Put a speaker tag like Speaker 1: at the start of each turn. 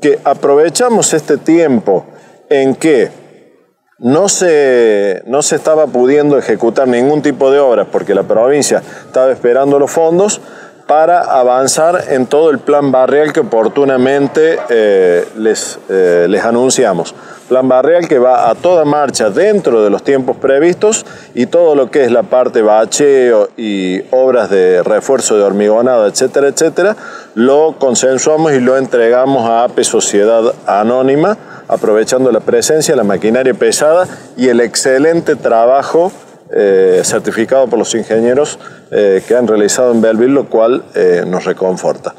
Speaker 1: que aprovechamos este tiempo en que no se, no se estaba pudiendo ejecutar ningún tipo de obras porque la provincia estaba esperando los fondos para avanzar en todo el plan barrial que oportunamente eh, les, eh, les anunciamos. Plan barrial que va a toda marcha dentro de los tiempos previstos y todo lo que es la parte bacheo y obras de refuerzo de hormigonado, etcétera, etcétera, lo consensuamos y lo entregamos a APE Sociedad Anónima, aprovechando la presencia, la maquinaria pesada y el excelente trabajo eh, certificado por los ingenieros eh, que han realizado en Belleville, lo cual eh, nos reconforta.